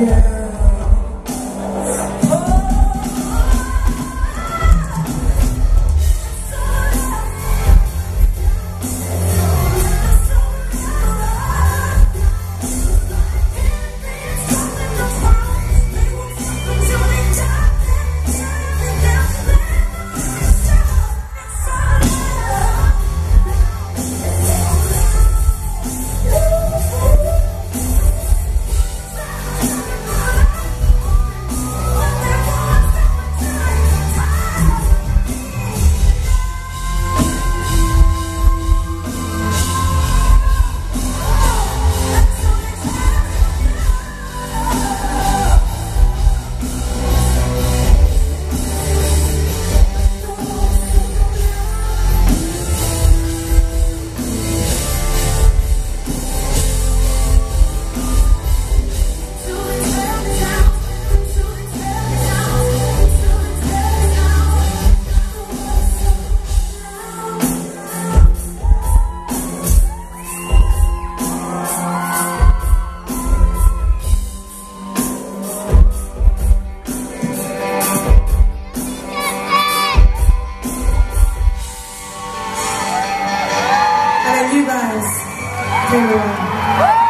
yeah. Everybody's doing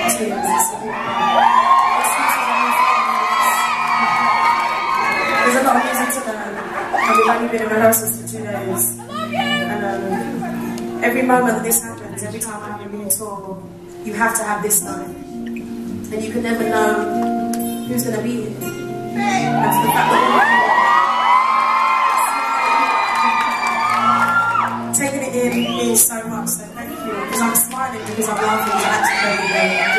There's a lot of music to learn. And we've only been in rehearsals for two days. And um, every moment that this happens, every time I'm on a new tour, you have to have this night. And you can never know who's going to be here. And the fact that we're taking it in means so much. So thank you. Because I'm smiling because I'm laughing.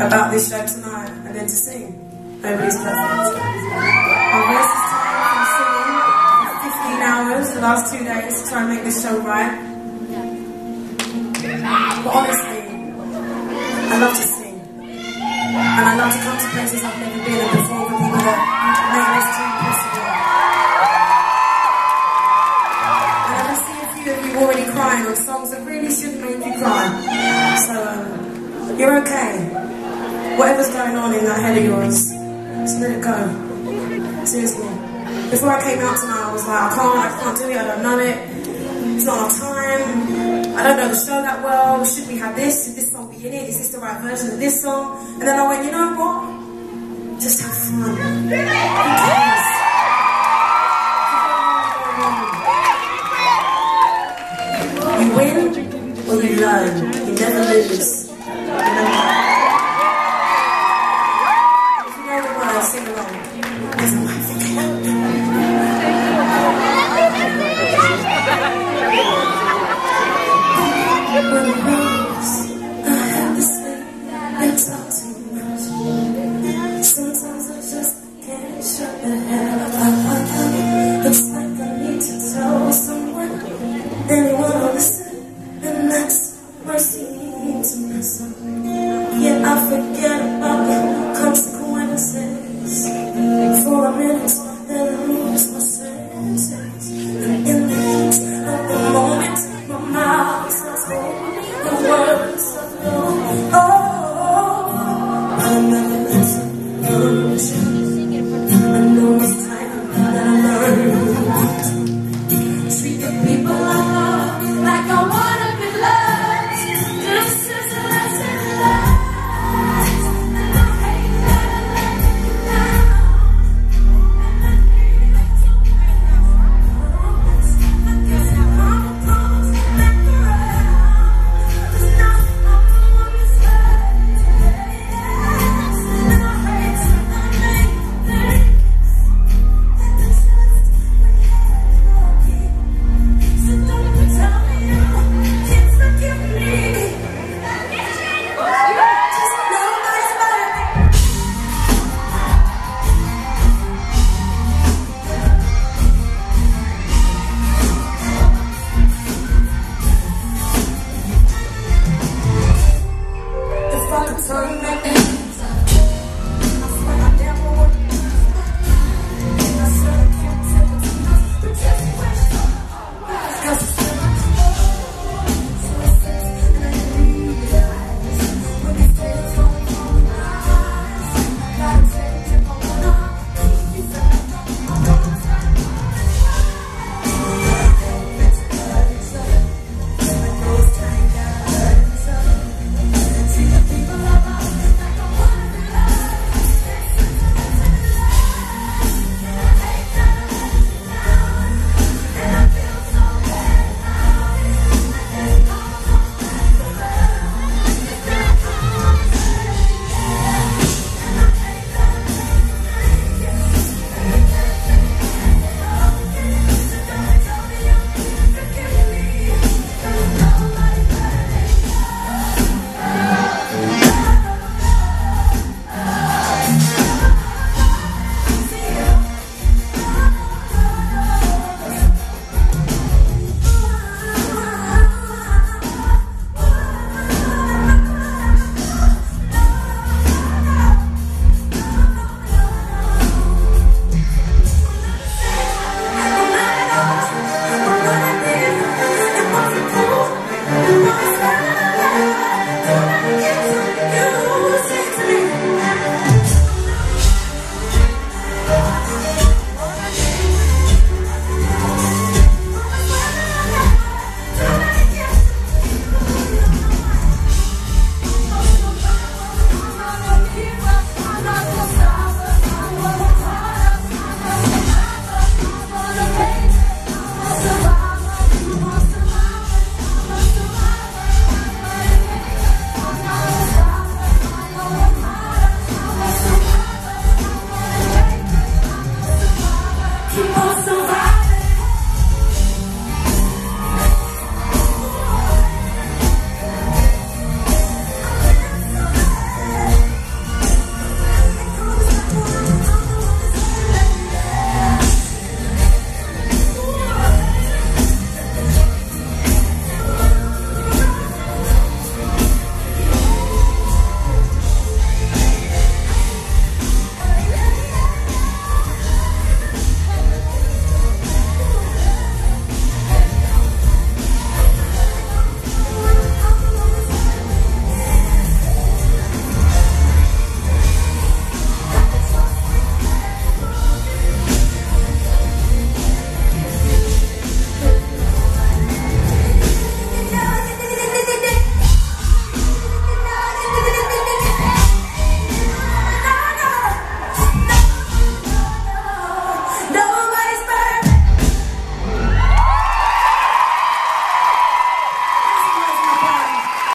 about this show tonight and then to sing. Nobody's perfect. I've wasted time from singing 15 hours the last two days to try and make this show right. But honestly, I love to sing. And I love to come to places I've never been and perform with people that make this dream possible. And I can see a few of you already crying on songs that really shouldn't make you cry. So, um, you're okay. Whatever's going on in that head of yours, just let it go. Seriously. Before I came out tonight, I was like, I can't, I can't do it, I don't know it. It's not enough time. I don't know the show that well. Should we have this? Should this song be in it? Is this the right version of this song? And then I went, you know what? Just have fun. You win or you learn. You never lose.